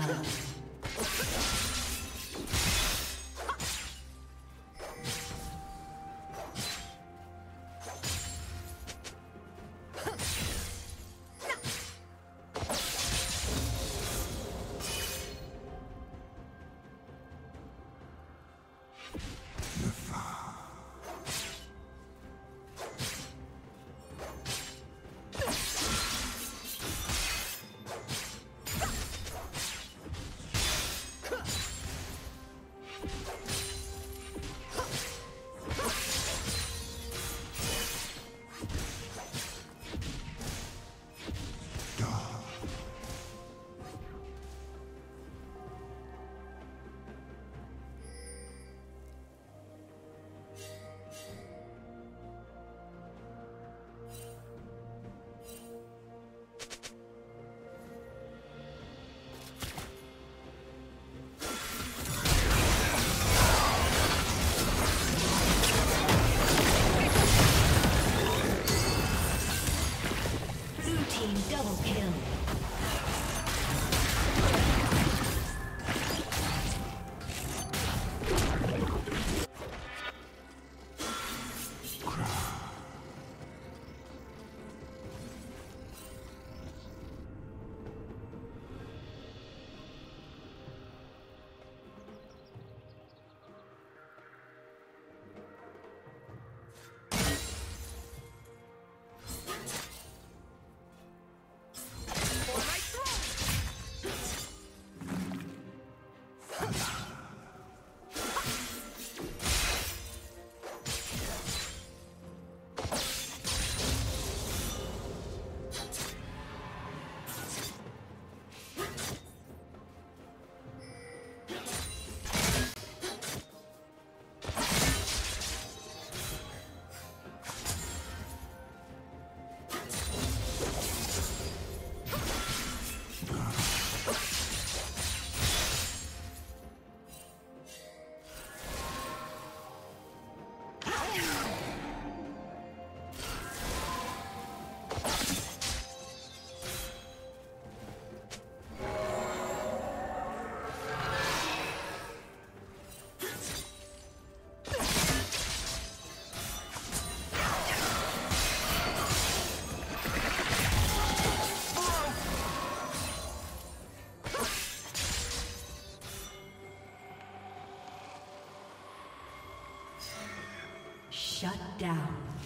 First Shut down.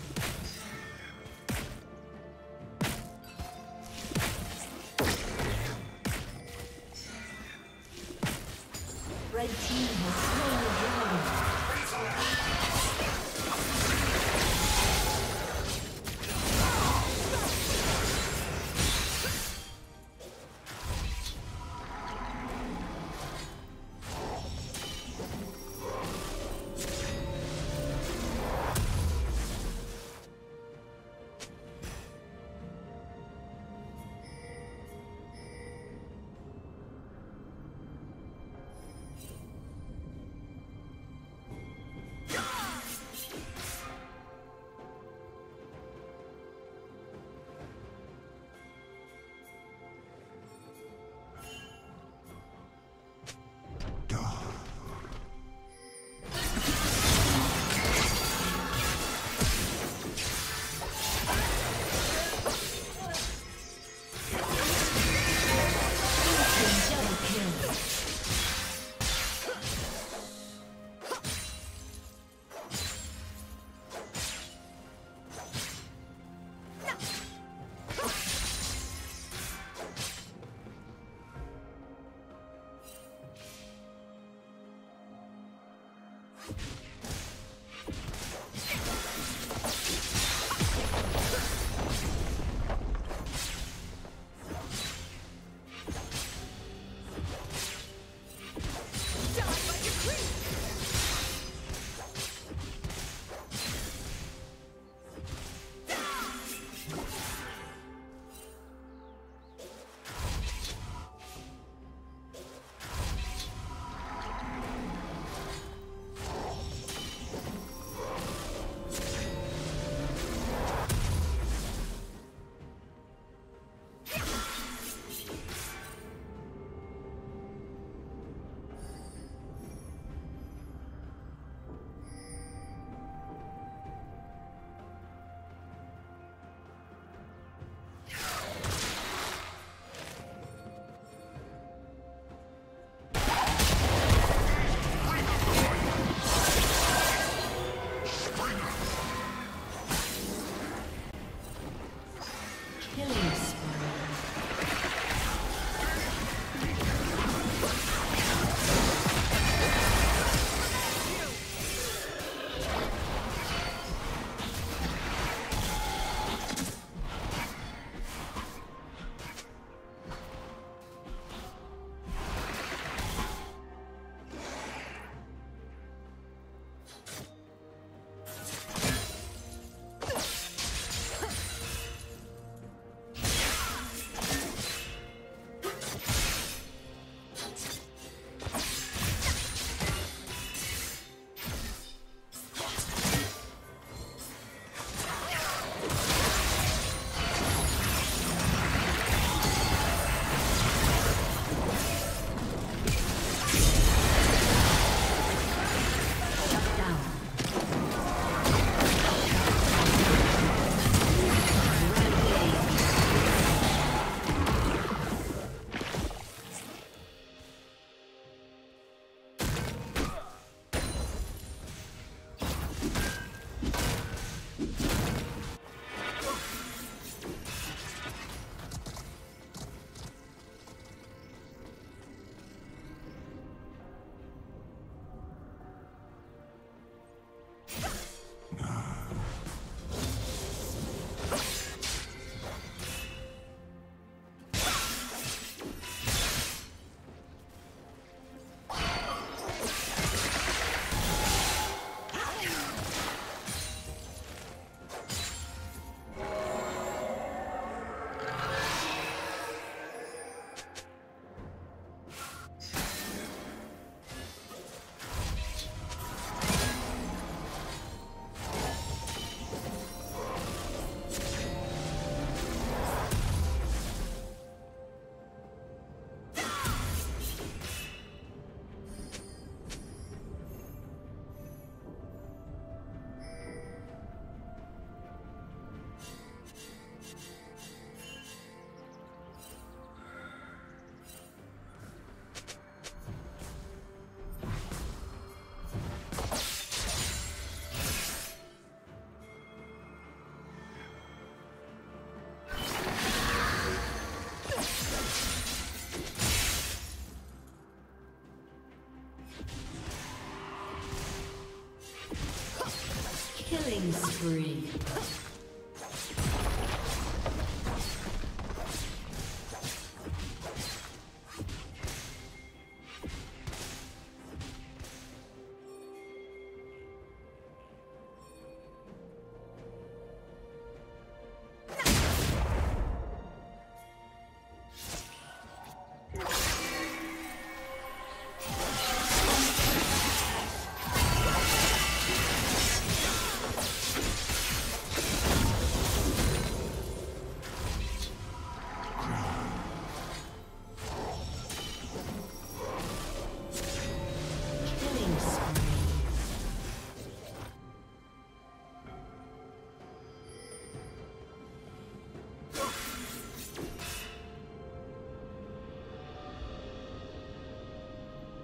Killing spree.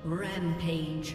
Rampage.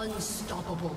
Unstoppable.